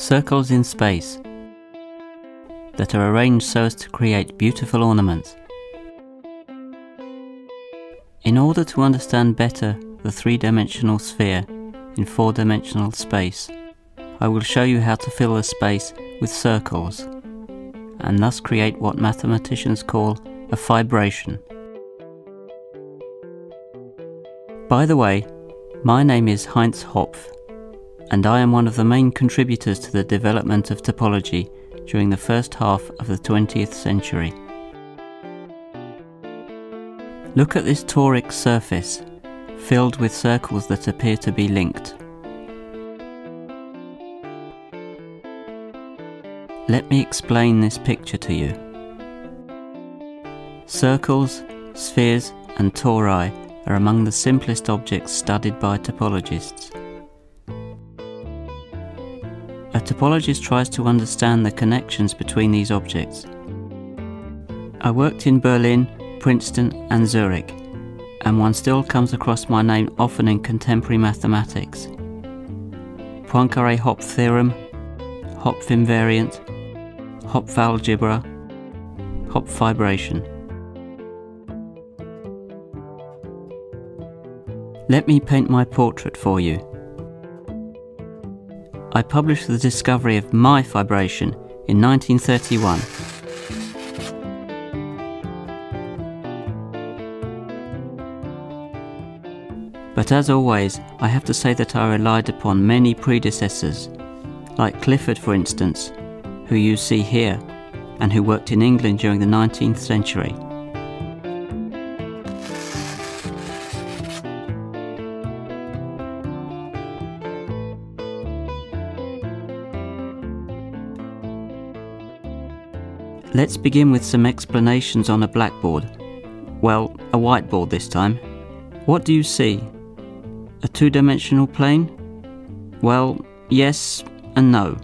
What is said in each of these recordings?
Circles in space that are arranged so as to create beautiful ornaments. In order to understand better the three-dimensional sphere in four-dimensional space, I will show you how to fill the space with circles and thus create what mathematicians call a fibration. By the way, my name is Heinz Hopf, and I am one of the main contributors to the development of topology during the first half of the 20th century. Look at this toric surface, filled with circles that appear to be linked. Let me explain this picture to you. Circles, spheres, and tori are among the simplest objects studied by topologists. A topologist tries to understand the connections between these objects. I worked in Berlin, Princeton, and Zurich, and one still comes across my name often in contemporary mathematics. Poincare-Hopf theorem, Hopf invariant, Hopf algebra, Hopf fibration. Let me paint my portrait for you. I published the discovery of my fibration in 1931. But as always, I have to say that I relied upon many predecessors, like Clifford for instance, who you see here, and who worked in England during the 19th century. Let's begin with some explanations on a blackboard. Well, a whiteboard this time. What do you see? A two-dimensional plane? Well, yes and no.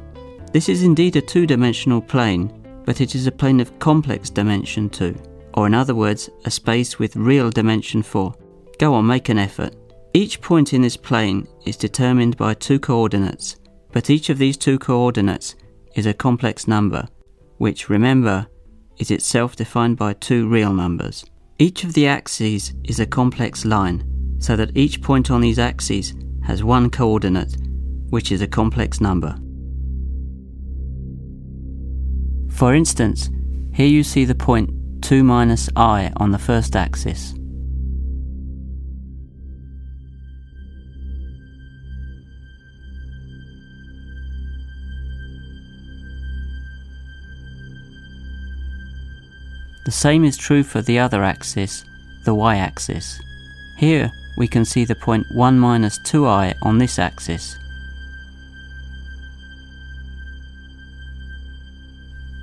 This is indeed a two-dimensional plane, but it is a plane of complex dimension 2, or in other words, a space with real dimension 4. Go on, make an effort. Each point in this plane is determined by two coordinates, but each of these two coordinates is a complex number, which, remember, is itself defined by two real numbers. Each of the axes is a complex line, so that each point on these axes has one coordinate, which is a complex number. For instance, here you see the point 2 minus i on the first axis. The same is true for the other axis, the y-axis. Here we can see the point 1 minus 2i on this axis.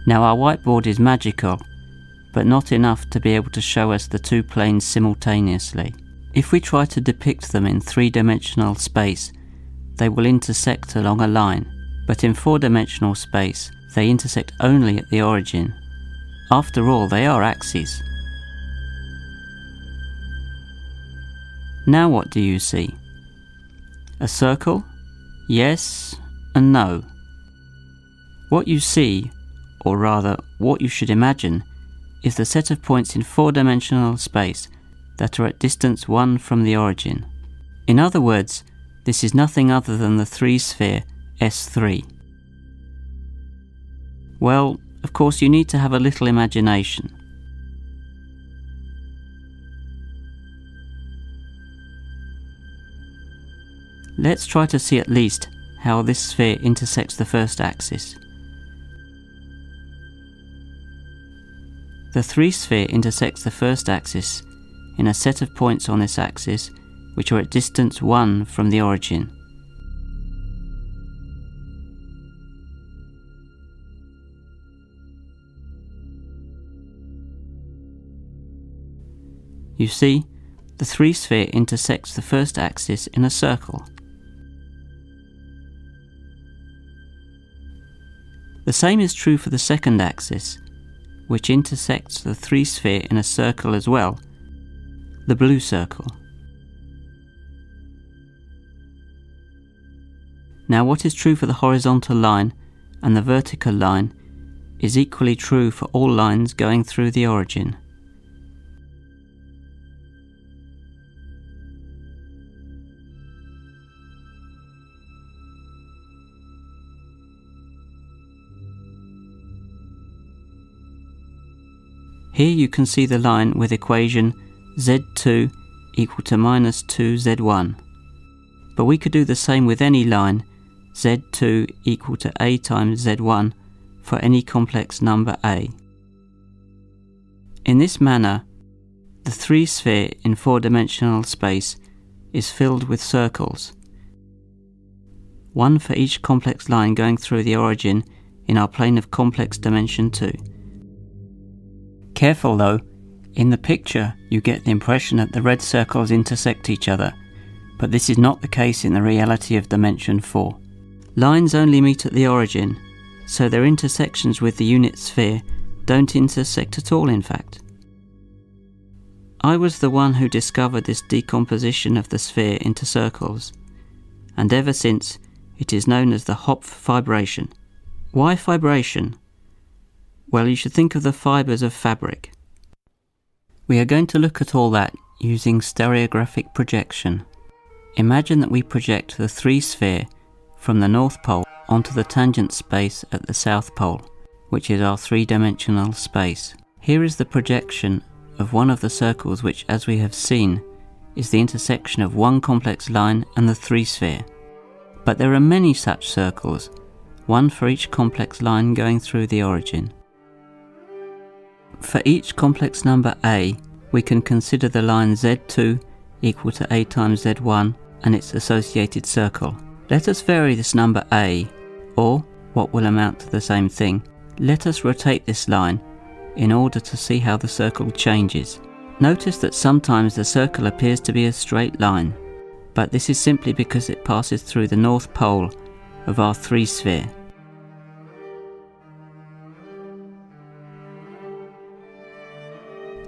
Now our whiteboard is magical, but not enough to be able to show us the two planes simultaneously. If we try to depict them in three-dimensional space, they will intersect along a line, but in four-dimensional space, they intersect only at the origin. After all, they are axes. Now what do you see? A circle? Yes and no. What you see or rather, what you should imagine, is the set of points in four-dimensional space that are at distance 1 from the origin. In other words, this is nothing other than the three-sphere S3. Well, of course you need to have a little imagination. Let's try to see at least how this sphere intersects the first axis. The three-sphere intersects the first axis in a set of points on this axis which are at distance 1 from the origin. You see, the three-sphere intersects the first axis in a circle. The same is true for the second axis, which intersects the three sphere in a circle as well, the blue circle. Now what is true for the horizontal line and the vertical line is equally true for all lines going through the origin. Here you can see the line with equation z2 equal to minus 2z1. But we could do the same with any line z2 equal to a times z1 for any complex number a. In this manner, the three sphere in four-dimensional space is filled with circles, one for each complex line going through the origin in our plane of complex dimension 2. Careful though, in the picture you get the impression that the red circles intersect each other, but this is not the case in the reality of dimension 4. Lines only meet at the origin, so their intersections with the unit sphere don't intersect at all in fact. I was the one who discovered this decomposition of the sphere into circles, and ever since it is known as the Hopf fibration. Why fibration? Well, you should think of the fibres of fabric. We are going to look at all that using stereographic projection. Imagine that we project the three sphere from the North Pole onto the tangent space at the South Pole, which is our three-dimensional space. Here is the projection of one of the circles which, as we have seen, is the intersection of one complex line and the three sphere. But there are many such circles, one for each complex line going through the origin. For each complex number a, we can consider the line z2 equal to a times z1 and its associated circle. Let us vary this number a, or, what will amount to the same thing, let us rotate this line in order to see how the circle changes. Notice that sometimes the circle appears to be a straight line, but this is simply because it passes through the north pole of our three sphere.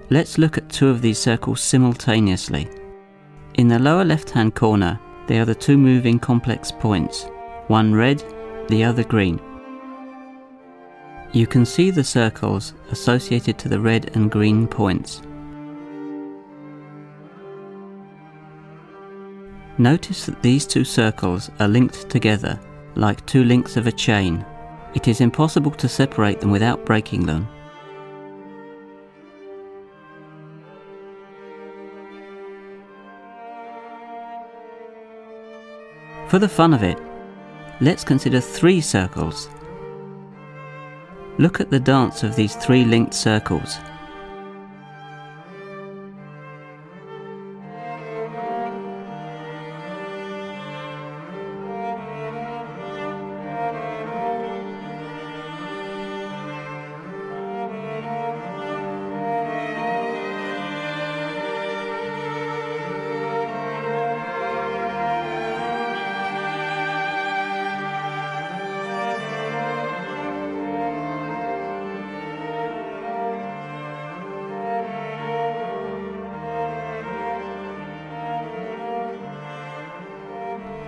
Let's look at two of these circles simultaneously. In the lower left hand corner, they are the two moving complex points, one red, the other green. You can see the circles associated to the red and green points. Notice that these two circles are linked together like two links of a chain. It is impossible to separate them without breaking them. For the fun of it, let's consider three circles. Look at the dance of these three linked circles.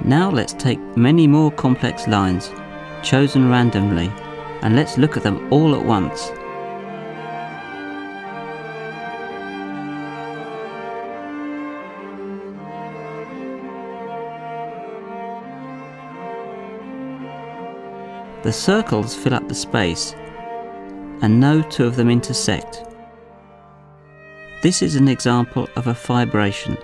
Now let's take many more complex lines, chosen randomly, and let's look at them all at once. The circles fill up the space, and no two of them intersect. This is an example of a fibration.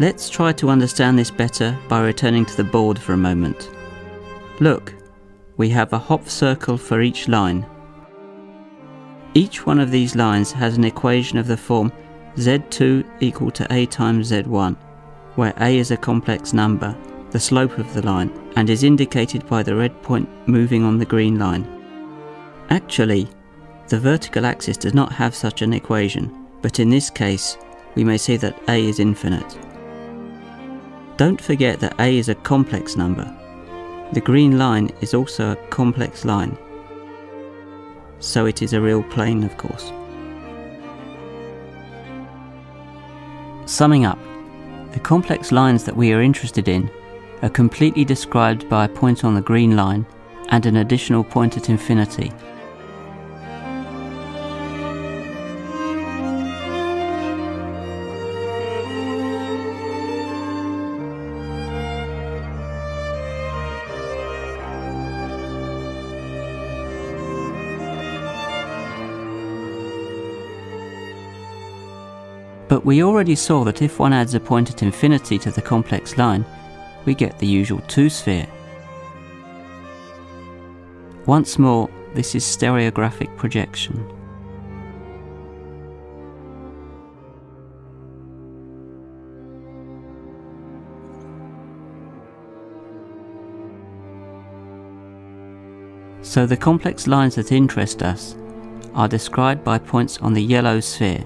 Let's try to understand this better by returning to the board for a moment. Look, we have a Hopf circle for each line. Each one of these lines has an equation of the form z2 equal to a times z1, where a is a complex number, the slope of the line, and is indicated by the red point moving on the green line. Actually, the vertical axis does not have such an equation, but in this case, we may say that a is infinite. Don't forget that a is a complex number. The green line is also a complex line, so it is a real plane of course. Summing up, the complex lines that we are interested in are completely described by a point on the green line and an additional point at infinity. But we already saw that if one adds a point at infinity to the complex line, we get the usual two-sphere. Once more, this is stereographic projection. So the complex lines that interest us are described by points on the yellow sphere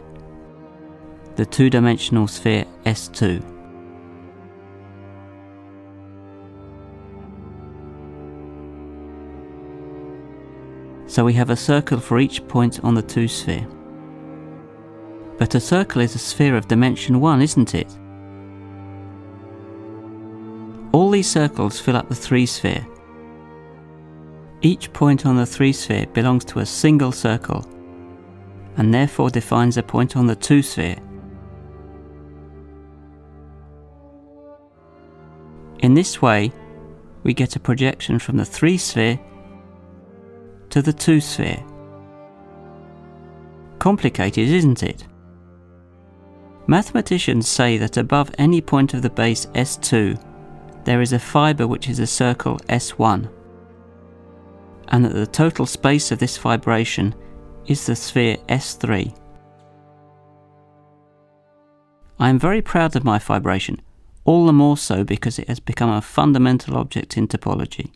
the two-dimensional sphere S2. So we have a circle for each point on the 2 sphere. But a circle is a sphere of dimension 1, isn't it? All these circles fill up the 3 sphere. Each point on the 3 sphere belongs to a single circle and therefore defines a point on the 2 sphere this way, we get a projection from the 3 sphere to the 2 sphere. Complicated, isn't it? Mathematicians say that above any point of the base S2 there is a fibre which is a circle S1 and that the total space of this fibration is the sphere S3. I am very proud of my fibration all the more so because it has become a fundamental object in topology.